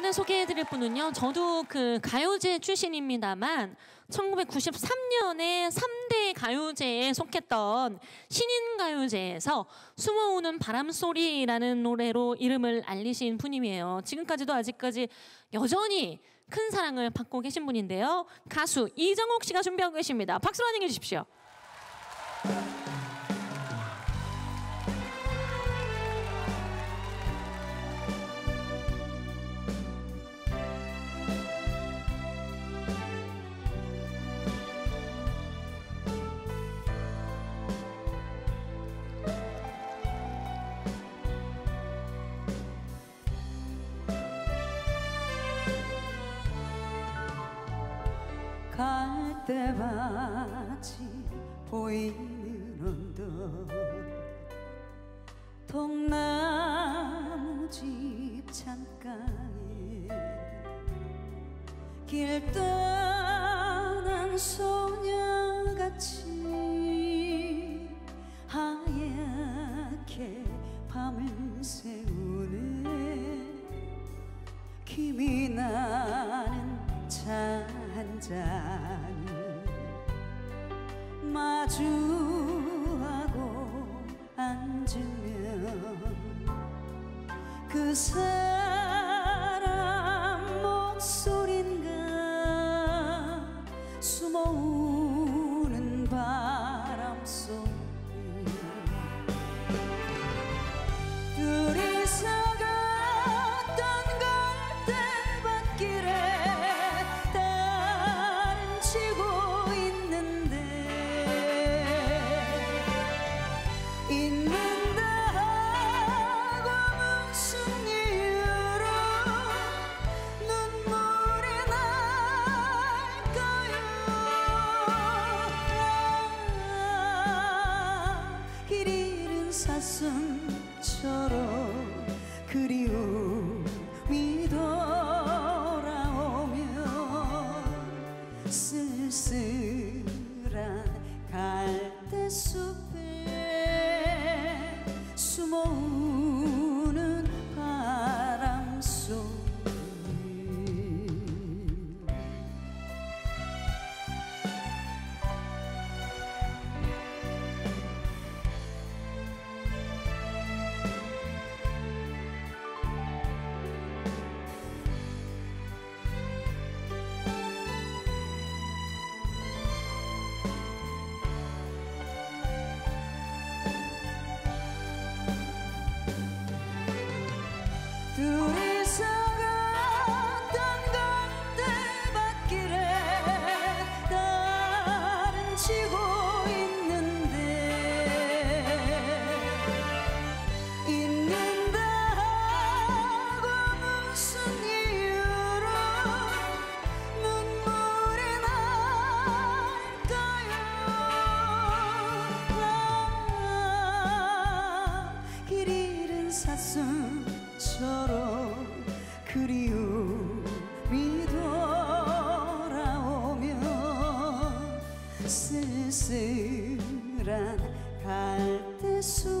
이번에 소개해드릴 분은요. 저도 그 가요제 출신입니다만 1993년에 3대 가요제에 속했던 신인 가요제에서 숨어오는 바람소리라는 노래로 이름을 알리신 분이에요. 지금까지도 아직까지 여전히 큰 사랑을 받고 계신 분인데요. 가수 이정옥 씨가 준비하고 계십니다. 박수로 환영해 주십시오. 갈대밭이 보이는 언덕. 통나무 집 창가에 길 떠난 소녀같이 하얗게 밤을 새우네. 김이 나는 차 한잔 마주하고 앉으면 그 사람 목소린가? 숨어오는 바람 소리 둘이서 걷던 갈대밭길에 사슴처럼 그리움 그리움이 돌아오면 쓸쓸한 갈대수